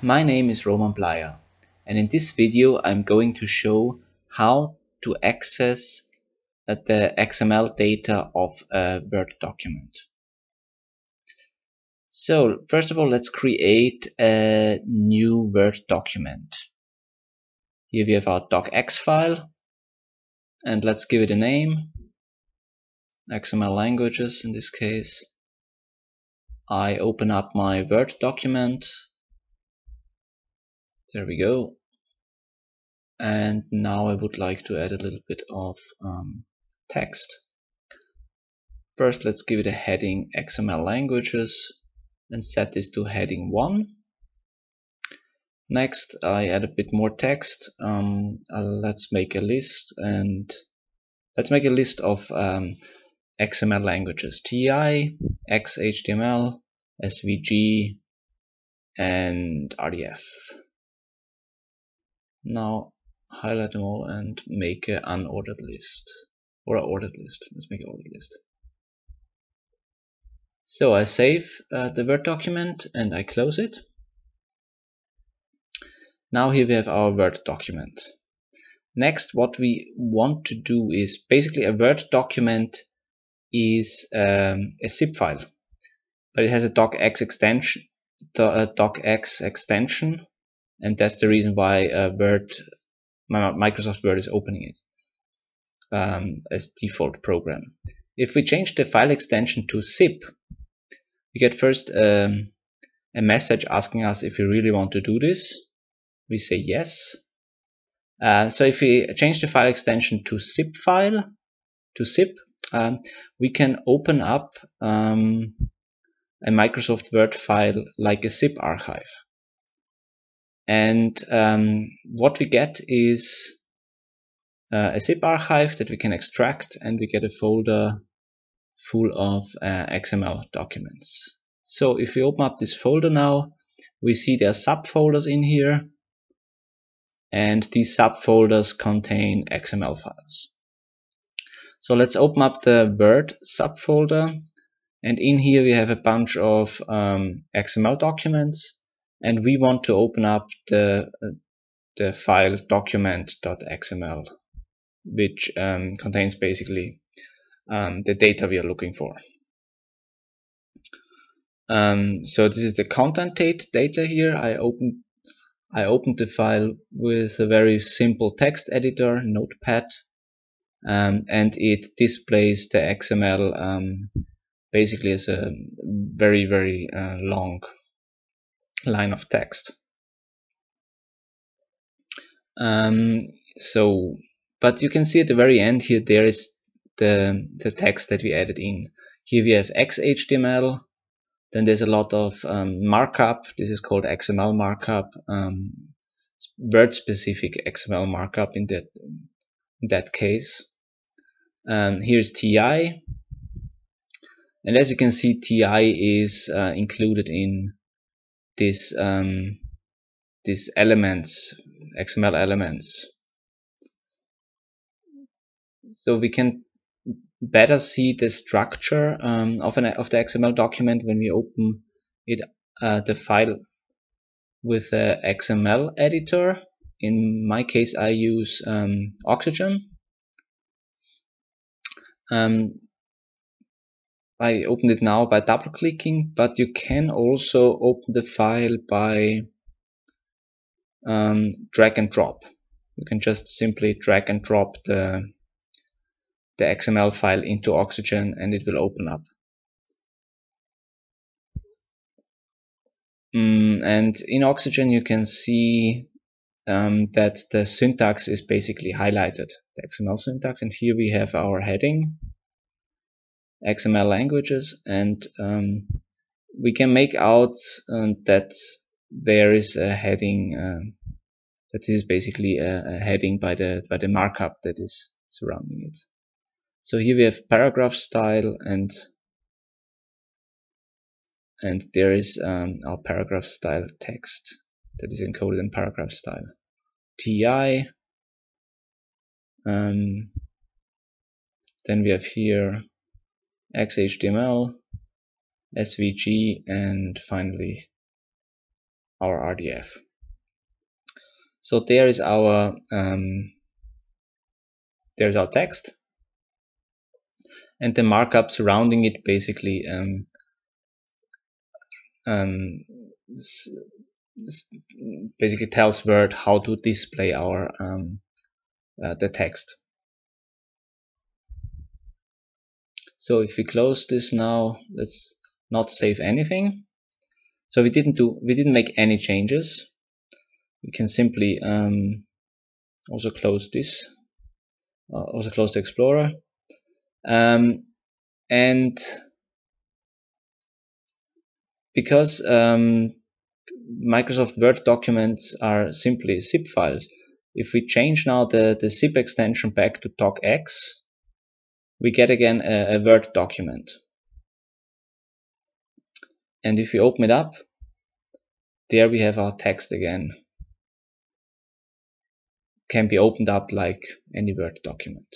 My name is Roman Bleier and in this video I'm going to show how to access uh, the XML data of a Word document. So first of all let's create a new Word document. Here we have our docx file and let's give it a name XML languages in this case. I open up my Word document there we go. And now I would like to add a little bit of um, text. First, let's give it a heading XML languages and set this to heading 1. Next, I add a bit more text. Um, uh, let's make a list and let's make a list of um, XML languages. TEI, XHTML, SVG, and RDF. Now highlight them all and make an unordered list or an ordered list. Let's make an ordered list. So I save uh, the Word document and I close it. Now here we have our Word document. Next, what we want to do is basically a Word document is um, a zip file, but it has a docx extension, docx extension and that's the reason why uh, Word, Microsoft Word is opening it um, as default program. If we change the file extension to zip, we get first um, a message asking us if we really want to do this. We say yes. Uh, so if we change the file extension to zip file, to zip, um, we can open up um, a Microsoft Word file like a zip archive. And um, what we get is uh, a zip archive that we can extract and we get a folder full of uh, XML documents. So if we open up this folder now, we see there are subfolders in here and these subfolders contain XML files. So let's open up the Word subfolder and in here we have a bunch of um, XML documents and we want to open up the the file document.xml which um, contains basically um, the data we are looking for. Um, so this is the content data here. I opened I opened the file with a very simple text editor, Notepad, um, and it displays the XML um, basically as a very very uh, long line of text. Um, so, but you can see at the very end here, there is the, the text that we added in. Here we have XHTML, then there's a lot of um, markup. This is called XML markup, um, word specific XML markup in that, in that case. Um, here's TEI. And as you can see, TEI is uh, included in these um, these elements, XML elements. So we can better see the structure um, of an of the XML document when we open it uh, the file with the XML editor. In my case, I use um, Oxygen. Um, I opened it now by double clicking, but you can also open the file by um, drag and drop. You can just simply drag and drop the, the XML file into Oxygen and it will open up. Mm, and in Oxygen you can see um, that the syntax is basically highlighted, the XML syntax, and here we have our heading XML languages and um, we can make out um, that there is a heading uh, that is basically a, a, heading by the by the markup that is surrounding it. So here we have paragraph style and and there is um, our paragraph style text that is encoded in paragraph style. TEI um, then we have here XHTML, SVG, and finally our RDF. So there is our um, there's our text and the markup surrounding it basically um, um, basically tells Word how to display our um, uh, the text. So if we close this now, let's not save anything. So we didn't do, we didn't make any changes. We can simply um, also close this, uh, also close the Explorer. Um, and because um, Microsoft Word documents are simply zip files, if we change now the, the zip extension back to docx, we get again a, a Word document. And if we open it up, there we have our text again. Can be opened up like any Word document.